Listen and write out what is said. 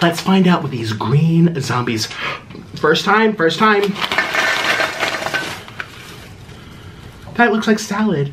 Let's find out what these green zombies. First time, first time. That looks like salad.